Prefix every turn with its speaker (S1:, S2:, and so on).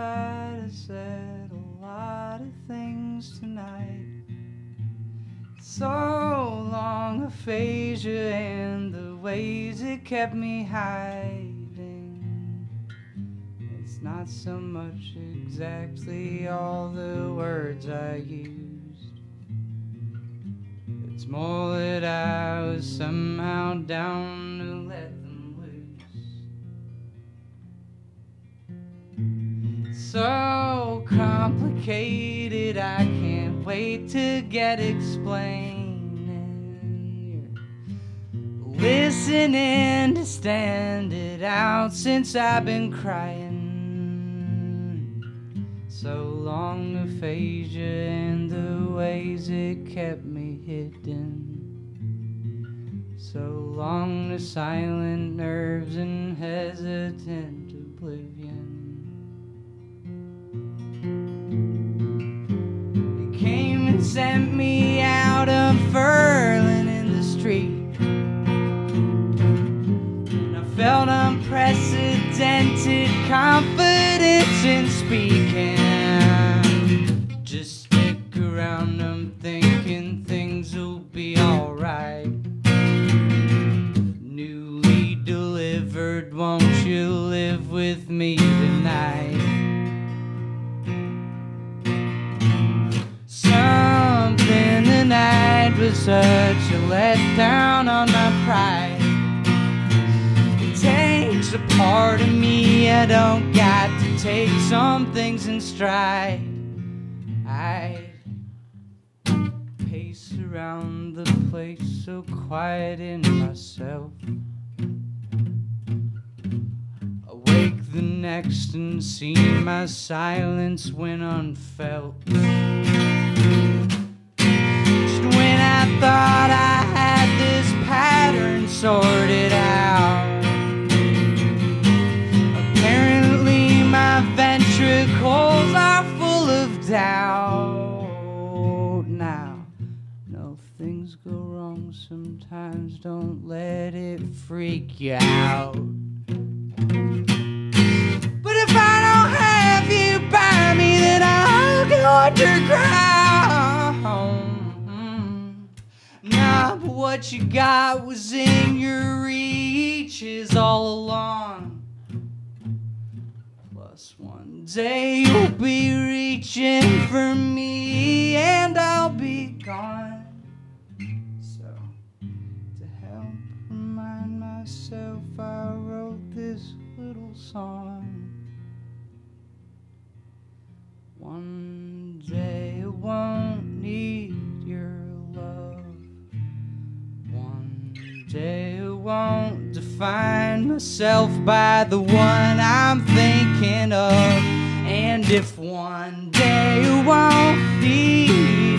S1: fight. I said a lot of things tonight. So long aphasia and the ways it kept me hiding. It's not so much exactly all the words I used. It's more that I was somehow down So complicated, I can't wait to get. You're listening to stand it out since I've been crying. So long aphasia and the ways it kept me hidden. So long the silent nerves and hesitant oblivion. Sent me out unfurling in the street. And I felt unprecedented confidence in speaking. Just stick around, I'm thinking things will be alright. Newly delivered, won't you live with me tonight? Was such a letdown on my pride. It takes a part of me I don't got to take some things in stride. I pace around the place so quiet in myself. Awake the next and see my silence when unfelt. Sometimes, don't let it freak you out. But if I don't have you by me, then I'll go underground. Nah, but what you got was in your reaches all along. Plus, one day you'll be reaching for me, and I'll be gone. Myself, I wrote this little song. One day I won't need your love. One day I won't define myself by the one I'm thinking of. And if one day I won't be